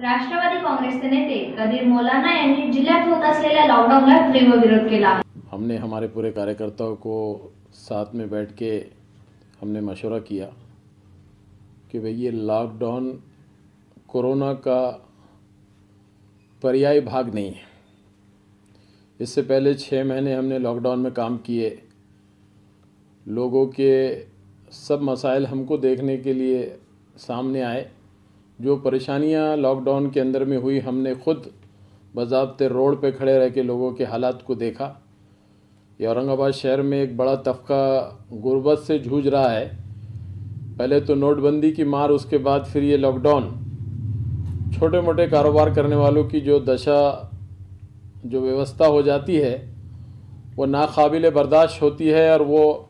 राष्ट्रवादी काँग्रेसचे नेते कदीर मौलाना यांनी जिल्ह्यात होत असलेल्या लॉकडाऊनला तीव्र विरोध केला. आहे हमने हमारे पूरे कार्यकर्ताओं को साथ में बैठ के हमने मशवरा किया कि भाई ये लॉकडाउन कोरोना का पर्यायी भाग नहीं है। इससे पहले छः महीने हमने लॉकडाउन में काम किए। लोगों के सब मसाइल हमको देखने के लिए सामने आए। जो परेशानियाँ लॉकडाउन के अंदर में हुई, हमने खुद बजाबते रोड पे खड़े रह के लोगों के हालात को देखा। ये औरंगाबाद शहर में एक बड़ा तबका गुर्बत से जूझ रहा है। पहले तो नोटबंदी की मार, उसके बाद फिर ये लॉकडाउन छोटे मोटे कारोबार करने वालों की जो दशा, जो व्यवस्था हो जाती है, वो नाकाबिल बर्दाश्त होती है और वो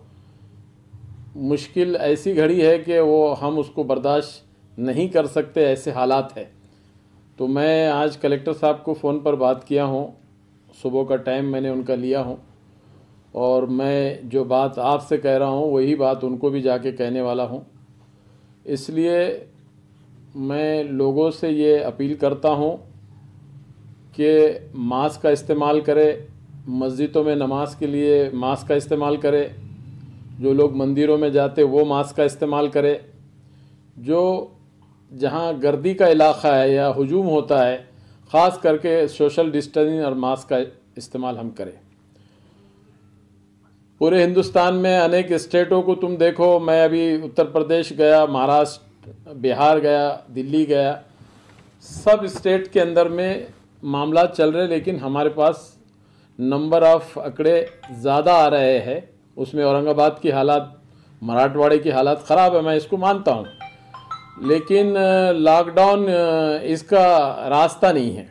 मुश्किल ऐसी घड़ी है कि वो हम उसको बर्दाश्त नहीं कर सकते ऐसे हालात है। तो मैं आज कलेक्टर साहब को फ़ोन पर बात किया हूँ। सुबह का टाइम मैंने उनका लिया हूँ। और मैं जो बात आपसे कह रहा हूँ, वही बात उनको भी जाके कहने वाला हूँ। इसलिए मैं लोगों से ये अपील करता हूँ कि मास्क का इस्तेमाल करें, मस्जिदों में नमाज़ के लिए मास्क का इस्तेमाल करें, जो लोग मंदिरों में जाते वो मास्क का इस्तेमाल करें। जो जहाँ गर्दी का इलाक़ा है या हजूम होता है, ख़ास करके सोशल डिस्टेंसिंग और मास्क का इस्तेमाल हम करें। पूरे हिंदुस्तान में अनेक स्टेटों को तुम देखो। मैं अभी उत्तर प्रदेश गया, महाराष्ट्र, बिहार गया, दिल्ली गया। सब स्टेट के अंदर में मामला चल रहे लेकिन हमारे पास नंबर ऑफ़ आंकड़े ज़्यादा आ रहे हैं। उसमें औरंगाबाद की हालात, मराठवाड़े की हालात ख़राब है, मैं इसको मानता हूँ। लेकिन लॉकडाउन इसका रास्ता नहीं है।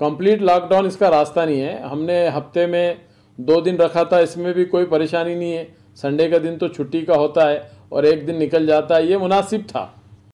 कंप्लीट लॉकडाउन इसका रास्ता नहीं है। हमने हफ़्ते में दो दिन रखा था, इसमें भी कोई परेशानी नहीं है। संडे का दिन तो छुट्टी का होता है और एक दिन निकल जाता है, ये मुनासिब था।